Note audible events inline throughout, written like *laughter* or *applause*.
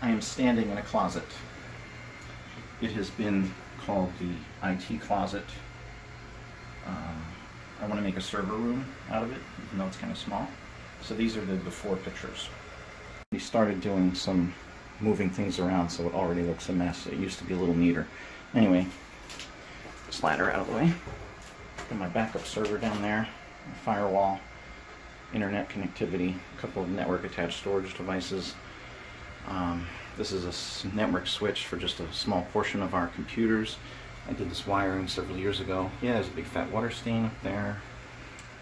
I am standing in a closet. It has been called the IT closet. Um, I want to make a server room out of it, even though it's kind of small. So these are the before pictures. We started doing some moving things around so it already looks a mess. It used to be a little neater. Anyway, this ladder out of the way. Got my backup server down there, firewall, internet connectivity, a couple of network attached storage devices. This is a network switch for just a small portion of our computers. I did this wiring several years ago. Yeah, there's a big fat water stain up there.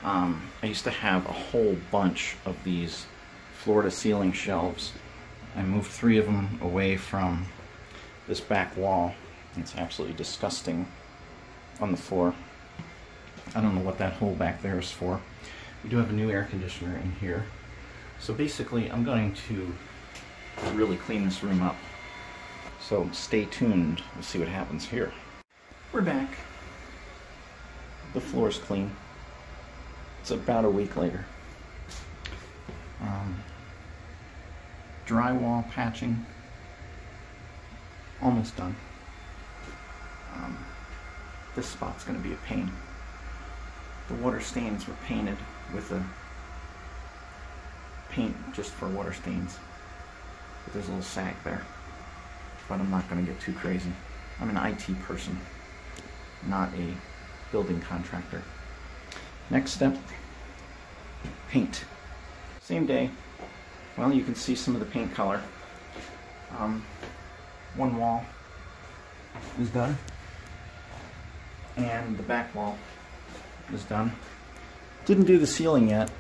Um, I used to have a whole bunch of these floor-to ceiling shelves. I moved three of them away from this back wall. It's absolutely disgusting on the floor. I don't know what that hole back there is for. We do have a new air conditioner in here. So basically, I'm going to really clean this room up. So stay tuned. We'll see what happens here. We're back. The floor's clean. It's about a week later. Um, drywall patching almost done. Um, this spot's going to be a pain. The water stains were painted with a paint just for water stains. There's a little sag there. But I'm not going to get too crazy. I'm an IT person, not a building contractor. Next step, paint. Same day. Well, you can see some of the paint color. Um, one wall is done. And the back wall is done. Didn't do the ceiling yet,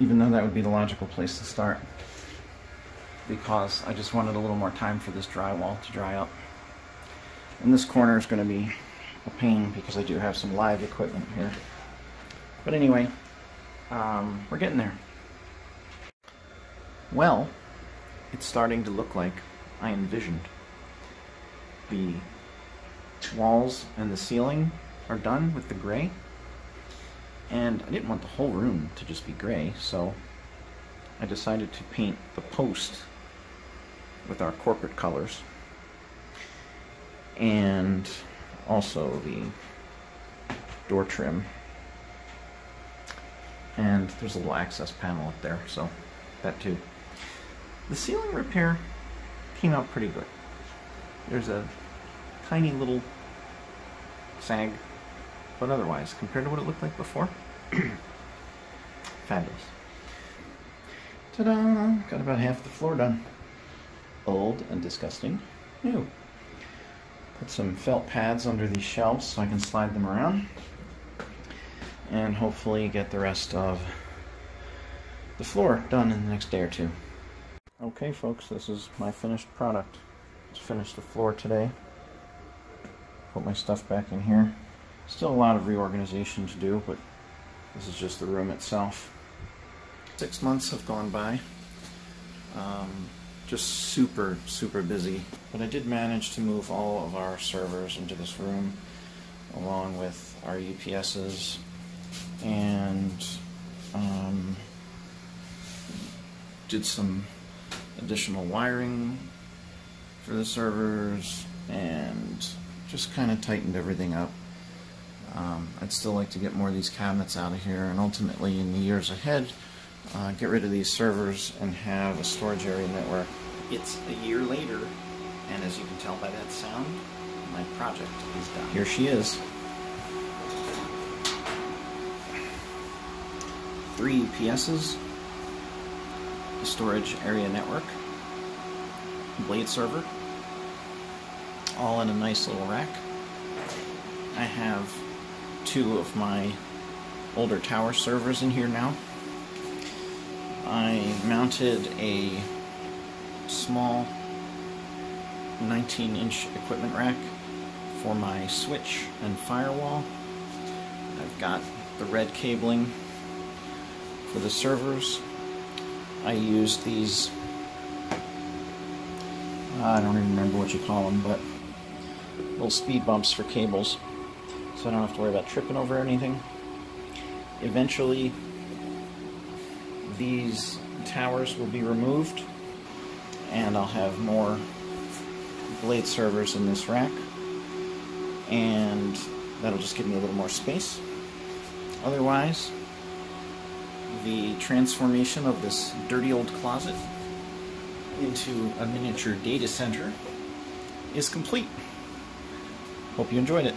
even though that would be the logical place to start. Because I just wanted a little more time for this drywall to dry up. And this corner is going to be a pain because I do have some live equipment here. But anyway, um, we're getting there. Well, it's starting to look like I envisioned. The walls and the ceiling are done with the gray. And I didn't want the whole room to just be gray, so I decided to paint the post with our corporate colors. And also the door trim. And there's a little access panel up there, so that too. The ceiling repair came out pretty good. There's a tiny little sag, but otherwise, compared to what it looked like before, *clears throat* fabulous. Ta-da! Got about half the floor done. Old and disgusting. New. Put some felt pads under these shelves so I can slide them around. And hopefully get the rest of the floor done in the next day or two. Okay folks, this is my finished product. Finished the floor today. Put my stuff back in here. Still a lot of reorganization to do, but this is just the room itself. Six months have gone by. Um, just super, super busy. But I did manage to move all of our servers into this room, along with our UPSs and um, did some additional wiring for the servers and just kind of tightened everything up. Um, I'd still like to get more of these cabinets out of here and ultimately in the years ahead uh, get rid of these servers and have a storage area network. It's a year later and as you can tell by that sound, my project is done. Here she is. Three UPSs, a storage area network, blade server, all in a nice little rack. I have two of my older tower servers in here now. I mounted a small 19 inch equipment rack for my switch and firewall. I've got the red cabling for the servers. I used these, I don't even remember what you call them, but little speed bumps for cables so I don't have to worry about tripping over anything. Eventually, these towers will be removed and I'll have more blade servers in this rack and that'll just give me a little more space. Otherwise, the transformation of this dirty old closet into a miniature data center is complete. Hope you enjoyed it.